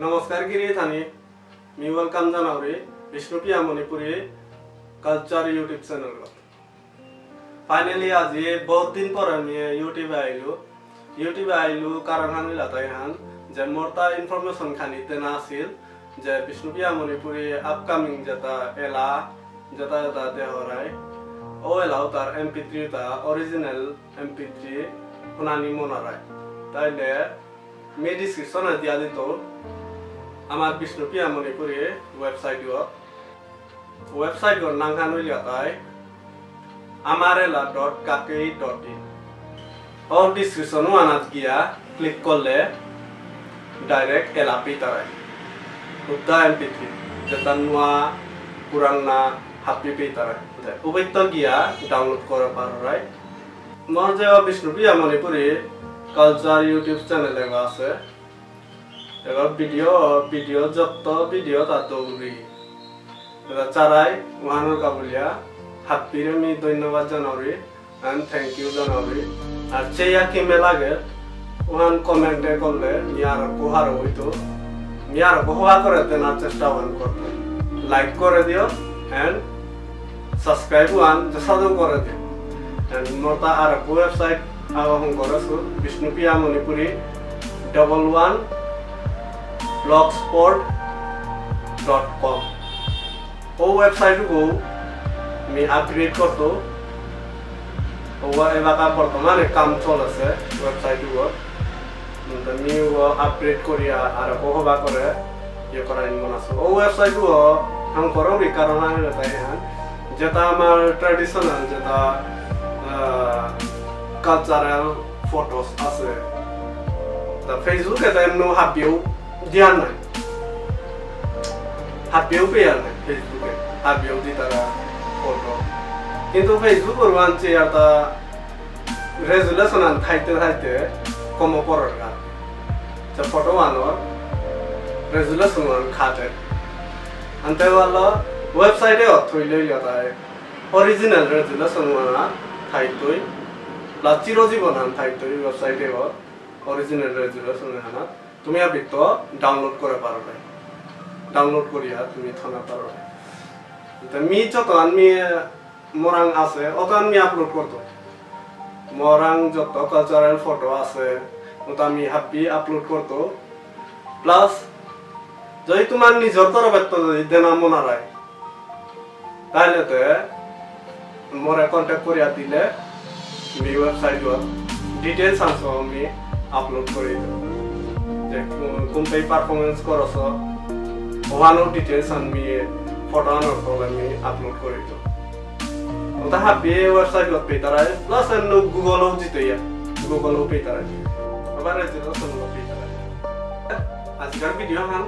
নমস্কাৰ গিৰি থানি। মি ৱেলকাম জনাওৰি বিষ্ণুপ্ৰিয়া মণিপুৰী কালচাৰ ইউটিউব চেনেলত ফাইনেলি আজি বহুত দিন পর আমি ইউটিউবে আইলো। ইউটিউবে আইলো কারণ হানি লাতাই হান যে মোর তা ইনফরমেশন খানি তেনা আছিল যে বিষ্ণুপ্রিয়া মণিপুৰী আপকামিং যেটা এলা, যেটা যেটা দেহরাই ও এলাও তার এমপি থ্রি তা অরিজিনাল এমপি থ্রি শুনানি মনারায় তাইলে মে ডিসক্রিপশনে দিয়া দিত আমাৰ বিষ্ণুপ্ৰিয়া মণিপুৰী ৱেবছাইটত ৱেবছাইটৰ নাংখান উলিয়াতাই আমারেলা ডট কাকেই ডট ইন ও ডিসক্রিপশনও আনাত গিয়া ক্লিক করলে ডাইরেক্ট এলাপি তারাই উদ্দা এমপি থ্রি যেটা নোয়া পুরাংনা হাপি পে তারাই উবৈত্য গিয়া ডাউনলোড করা পারাই মোর যে Bishnupriya Manipuri culture YouTube channel আছে। এবার ভিডিও ভিডিও যত ভিডিও তা দৌড়ি চারাই ওহানোর কাবুলিয়া হাপ্পিরে মি ধন্যবাদ জানাবি এন্ড থ্যাংক ইউ জানাবি আর চেয়া কিমে লাগে ওহান কমেন্টে করলে মিয়ার কোহার হইতো মিয়ার কোহা করে দেনার চেষ্টা ওহান করতে লাইক করে দিও এন্ড সাবস্ক্রাইব ওয়ান সাদু করে দিও এন্ড মোটা আর ওয়েবসাইট আহ্বান করেছ Bishnupriya Manipuri double one com ও ওয়েবসাইটକୁ আমি আপগ্রেড করতো এলাকা বর্তমানে কাম চলেছে ওয়েবসাইটগুলো আমি আপগ্রেড করিয়া আর হবা করে ইয়ে করার মন আছে। ও ওয়েবসাইটগুলো আম করো কারণ আমি তাই হ্যাঁ যেটা আমার ট্রেডিশনাল যেটা কালচারাল ফটোস আছে। তা ফেসবুকে তাই এমনি হাবিও। দিয়ার নাই হাবিও পেয়ার নাই ফেসবুকে হাবিও দি তারা ফটো কিন্তু ফেসবুকের আনছে একটা রেজুলেশন আন থাইতে থাইতে কম পড়ার গান যে ফটো আনোর রেজুলেশন আন খাতে আনতে ভালো ওয়েবসাইটে অথই লইল তাই অরিজিনাল রেজুলেশন আনা থাইতই প্লাস চিরজীবন আন থাইতই ওয়েবসাইটে অরিজিনাল রেজুলেশন আনা তুমি আপনি তো ডাউনলোড করে পারো ডাউনলোড করিয়া তুমি থানা পারো মি যত আমি মোরাং আছে অত আমি আপলোড করতো মোরাং যত কালচারাল ফটো আছে ওটা আমি হাপি আপলোড করতো প্লাস যদি তোমার নিজের তরফের যদি দেনা মনে রায় তাহলে তো মোরে কন্ট্যাক্ট করিয়া দিলে আমি ওয়েবসাইটত ডিটেলস আনছ আমি আপলোড করে দেব শুনলো পেতারায় আজকের ভিডিও হান